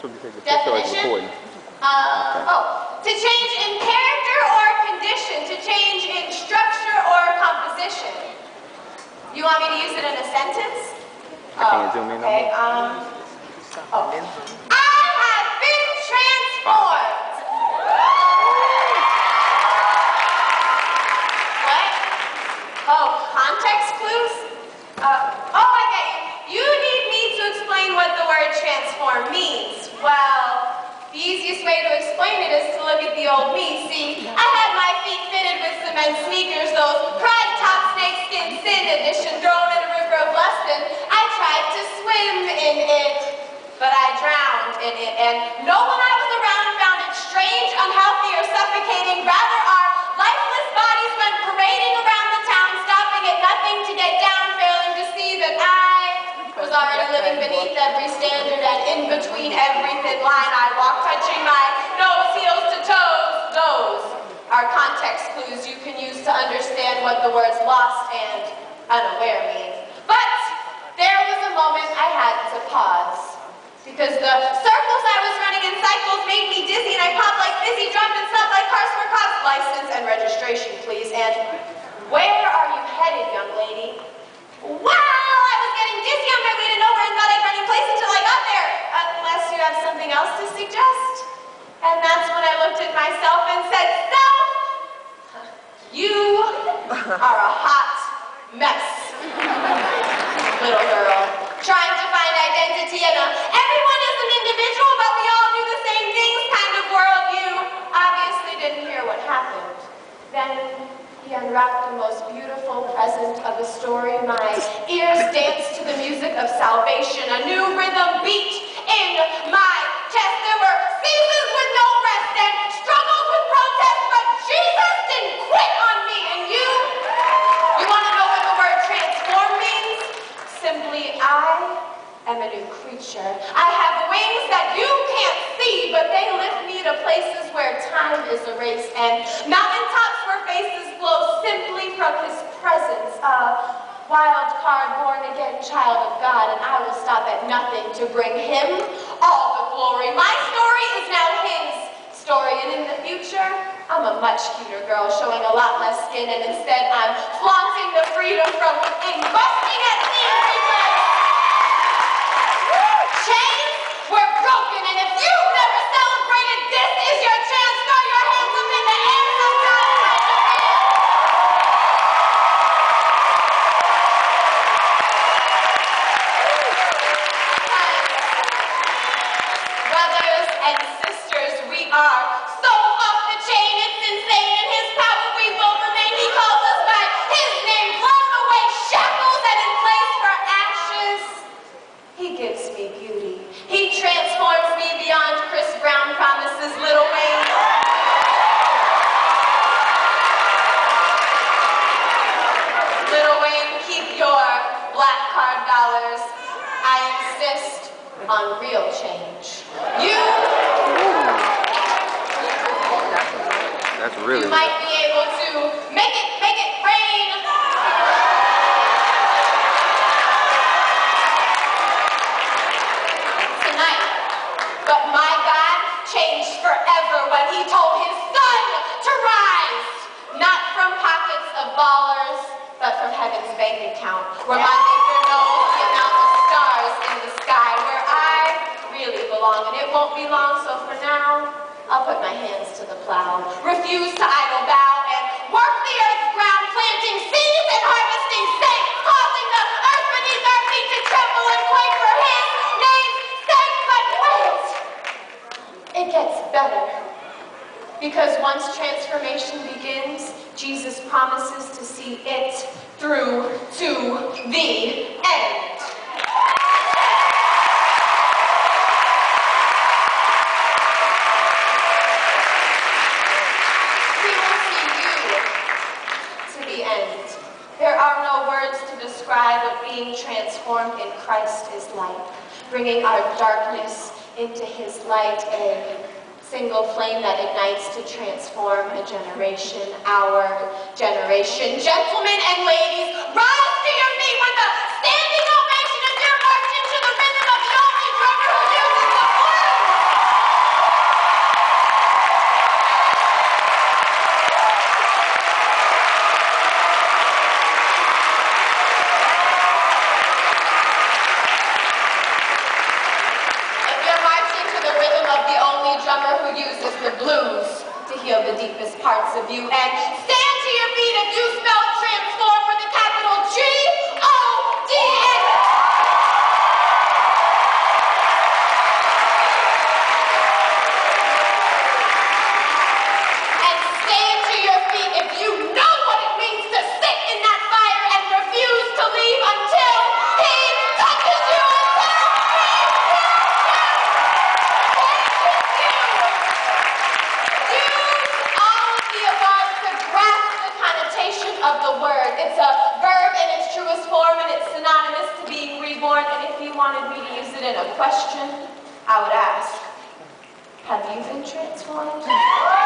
That's what we take the picture is Definition? Uh, oh, to change in character or condition, to change in structure or composition. You want me to use it in a sentence? I can't zoom in Okay, um, oh. I have been transformed. What? Oh, context clues? Uh, oh, I get you. You need me to explain what the word transform means. Well, the easiest way to explain it is to look at the old me. See, I had my feet fitted with cement sneakers, those pride top snakeskin sin edition thrown in a river of lust, and I tried to swim in it, but I drowned in it, and no one I was around found it strange, unhealthy, or suffocating. Rather, our lifeless bodies went parading around the town, stopping at nothing to get down, failing to see that I was already living beneath every standard and in between every thin line I walked, touching my nose, heels to toes. Those are context clues you can use to understand what the words lost and unaware mean. But there was a moment I had to pause. Because the circles I was running in cycles made me dizzy and I popped like fizzy, drummed and slept like cars for cops. License and registration, please. And where are you headed, young lady? Well, I was getting dizzy on my way to nowhere and thought I'd run in place until I got there. Unless you have something else to suggest. And that's when I looked at myself and said, Self, you are a hot mess. Little girl, trying to find identity in a everyone is an individual, but we all do the same things kind of world. You obviously didn't hear what happened. Then he unwrapped the most beautiful present of a story. My ears danced to the music of salvation, a new rhythm beat in my chest. There were seasons with no rest and struggles with protest, but Jesus didn't quit on me. And you, you want to know what the word transform means? Simply, I am a new creature. I have wings that you can't see, but they lift me to places where time is erased and mountaintops where faces glow presence. A wild card, born again child of God, and I will stop at nothing to bring him all the glory. My story is now his story, and in the future, I'm a much cuter girl, showing a lot less skin, and instead I'm flaunting the freedom from within, busting at seams because chains were broken, and if you've never celebrated, this is your chance. Throw your hands up in the air sometime. Brothers and sisters, we are so off the chain, it's insane. In his power we will remain. He calls us by his name, blown away shackles and in place for ashes. He gives me beauty. He transforms me beyond Chris Brown promises, Little Wayne. Little Wayne, keep your black card dollars. I insist on real change. You, That's really. you might be able to make it, make it rain. Tonight. But my God changed forever when he told his son to rise. Not from pockets of ballers, but from heaven's bank account. Where my maker knows the amount of stars in the sky. Where I really belong. And it won't be long, so for now, I'll put my hands to the plow. Refuse to idle bow and work the earth's ground, planting seeds and harvesting saints, causing the earth beneath our feet to tremble and quake for his name's sake. But wait! It gets better. Because once transformation begins, Jesus promises to see it through to the end. He will see you to the end. There are no words to describe what being transformed in Christ is like. Bringing our darkness into his light, a single flame that ignites to transform a generation, our generation. Gentlemen and ladies, rise to your feet into the deepest parts of you. And it a question, I would ask, have you been transformed?